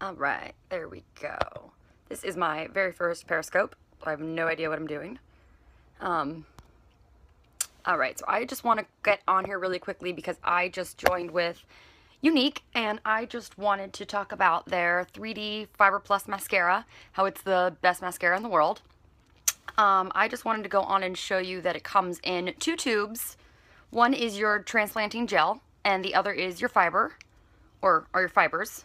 All right, there we go. This is my very first Periscope. I have no idea what I'm doing. Um, all right, so I just want to get on here really quickly because I just joined with Younique and I just wanted to talk about their 3D Fiber Plus mascara, how it's the best mascara in the world. Um, I just wanted to go on and show you that it comes in two tubes. One is your transplanting gel and the other is your fiber or, or your fibers.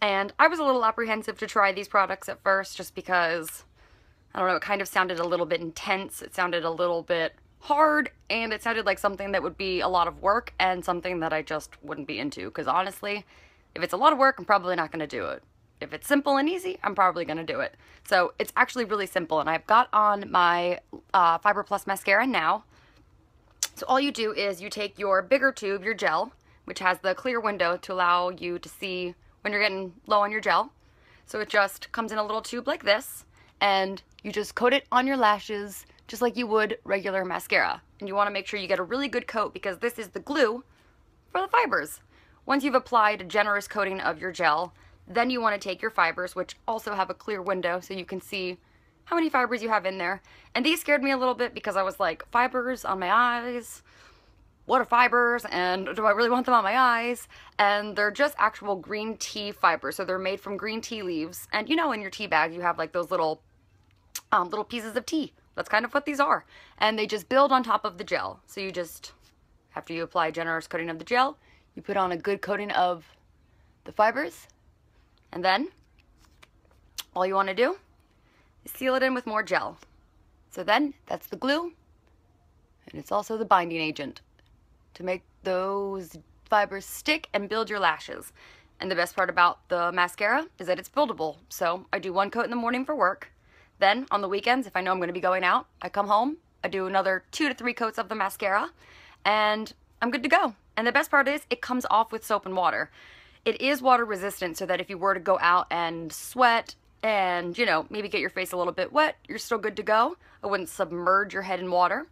And I was a little apprehensive to try these products at first just because, I don't know, it kind of sounded a little bit intense. It sounded a little bit hard and it sounded like something that would be a lot of work and something that I just wouldn't be into because honestly, if it's a lot of work, I'm probably not going to do it. If it's simple and easy, I'm probably going to do it. So it's actually really simple and I've got on my uh, Fiber Plus mascara now. So all you do is you take your bigger tube, your gel, which has the clear window to allow you to see when you're getting low on your gel. So it just comes in a little tube like this, and you just coat it on your lashes just like you would regular mascara. And you want to make sure you get a really good coat because this is the glue for the fibers. Once you've applied a generous coating of your gel, then you want to take your fibers, which also have a clear window so you can see how many fibers you have in there. And these scared me a little bit because I was like, fibers on my eyes? What are fibers and do I really want them on my eyes? And they're just actual green tea fibers. So they're made from green tea leaves. And you know in your tea bag you have like those little um, little pieces of tea. That's kind of what these are. And they just build on top of the gel. So you just, after you apply a generous coating of the gel, you put on a good coating of the fibers. And then all you want to do is seal it in with more gel. So then that's the glue and it's also the binding agent to make those fibers stick and build your lashes. And the best part about the mascara is that it's buildable. So I do one coat in the morning for work. Then on the weekends, if I know I'm going to be going out, I come home, I do another two to three coats of the mascara, and I'm good to go. And the best part is it comes off with soap and water. It is water resistant so that if you were to go out and sweat and, you know, maybe get your face a little bit wet, you're still good to go. I wouldn't submerge your head in water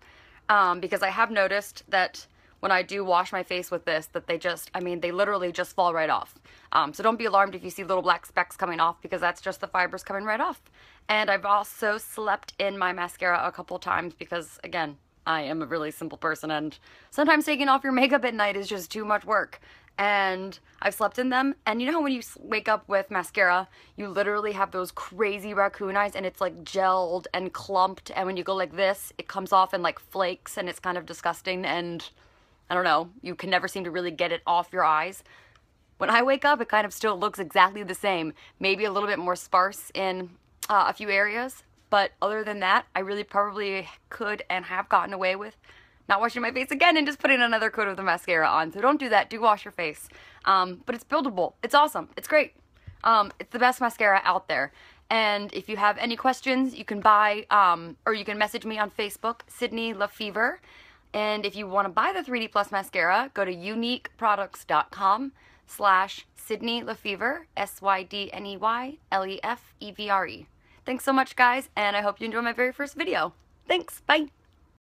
um, because I have noticed that when I do wash my face with this that they just, I mean, they literally just fall right off. Um, so don't be alarmed if you see little black specks coming off because that's just the fibers coming right off. And I've also slept in my mascara a couple times because, again, I am a really simple person and sometimes taking off your makeup at night is just too much work. And I've slept in them. And you know when you wake up with mascara, you literally have those crazy raccoon eyes and it's like gelled and clumped. And when you go like this, it comes off in like flakes and it's kind of disgusting and I don't know, you can never seem to really get it off your eyes. When I wake up, it kind of still looks exactly the same. Maybe a little bit more sparse in uh, a few areas, but other than that, I really probably could and have gotten away with not washing my face again and just putting another coat of the mascara on. So don't do that. Do wash your face. Um, but it's buildable. It's awesome. It's great. Um, it's the best mascara out there. And if you have any questions, you can buy um, or you can message me on Facebook, Sydney LeFevre. And if you want to buy the 3D Plus mascara, go to youniqueproducts.com slash Sydney Lefevre, S-Y-D-N-E-Y L-E-F-E-V-R-E. Thanks so much, guys, and I hope you enjoy my very first video. Thanks, bye!